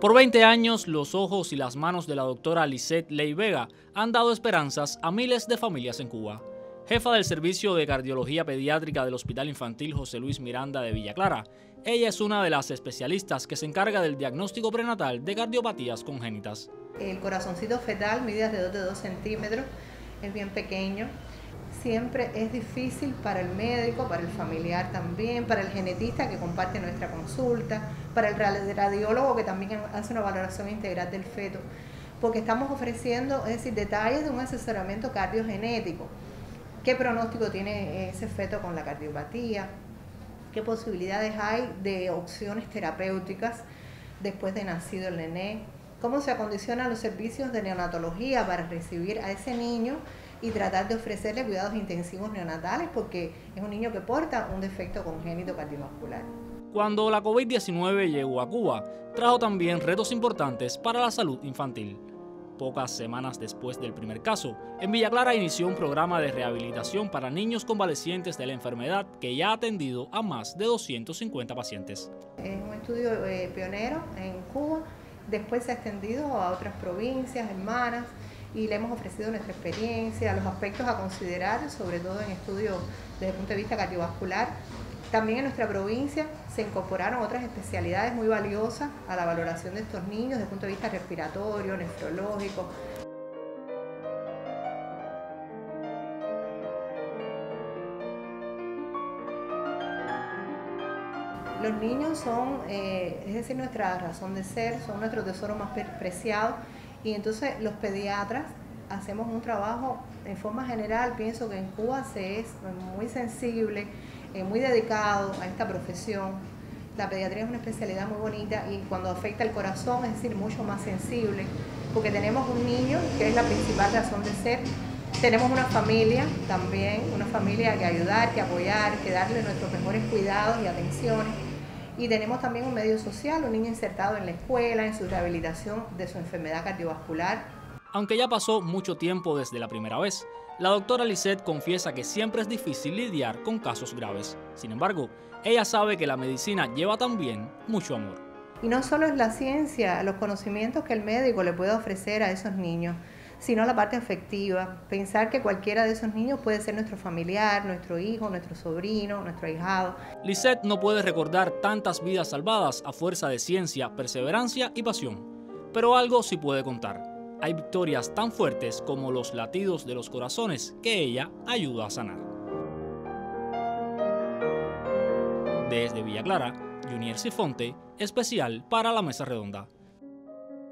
Por 20 años, los ojos y las manos de la doctora Lisette Ley Vega han dado esperanzas a miles de familias en Cuba. Jefa del Servicio de Cardiología Pediátrica del Hospital Infantil José Luis Miranda de Villa Clara, ella es una de las especialistas que se encarga del diagnóstico prenatal de cardiopatías congénitas. El corazoncito fetal mide alrededor de 2 centímetros, es bien pequeño. Siempre es difícil para el médico, para el familiar también, para el genetista que comparte nuestra consulta, para el radiólogo que también hace una valoración integral del feto, porque estamos ofreciendo, es decir, detalles de un asesoramiento cardiogenético. ¿Qué pronóstico tiene ese feto con la cardiopatía? ¿Qué posibilidades hay de opciones terapéuticas después de nacido el nené? cómo se acondicionan los servicios de neonatología para recibir a ese niño y tratar de ofrecerle cuidados intensivos neonatales porque es un niño que porta un defecto congénito cardiovascular. Cuando la COVID-19 llegó a Cuba, trajo también retos importantes para la salud infantil. Pocas semanas después del primer caso, en Villa Clara inició un programa de rehabilitación para niños convalecientes de la enfermedad que ya ha atendido a más de 250 pacientes. Es un estudio eh, pionero en Cuba Después se ha extendido a otras provincias hermanas y le hemos ofrecido nuestra experiencia, los aspectos a considerar, sobre todo en estudios desde el punto de vista cardiovascular. También en nuestra provincia se incorporaron otras especialidades muy valiosas a la valoración de estos niños desde el punto de vista respiratorio, nefrológico, Los niños son, eh, es decir, nuestra razón de ser, son nuestro tesoro más preciado y entonces los pediatras hacemos un trabajo en forma general, pienso que en Cuba se es muy sensible, eh, muy dedicado a esta profesión. La pediatría es una especialidad muy bonita y cuando afecta el corazón, es decir, mucho más sensible, porque tenemos un niño que es la principal razón de ser, tenemos una familia también, una familia que ayudar, que apoyar, que darle nuestros mejores cuidados y atenciones. Y tenemos también un medio social, un niño insertado en la escuela, en su rehabilitación de su enfermedad cardiovascular. Aunque ya pasó mucho tiempo desde la primera vez, la doctora Lisette confiesa que siempre es difícil lidiar con casos graves. Sin embargo, ella sabe que la medicina lleva también mucho amor. Y no solo es la ciencia, los conocimientos que el médico le puede ofrecer a esos niños, sino la parte afectiva. Pensar que cualquiera de esos niños puede ser nuestro familiar, nuestro hijo, nuestro sobrino, nuestro ahijado. Lisette no puede recordar tantas vidas salvadas a fuerza de ciencia, perseverancia y pasión, pero algo sí puede contar. Hay victorias tan fuertes como los latidos de los corazones que ella ayuda a sanar. Desde Villa Clara, Junior Sifonte, especial para la Mesa Redonda.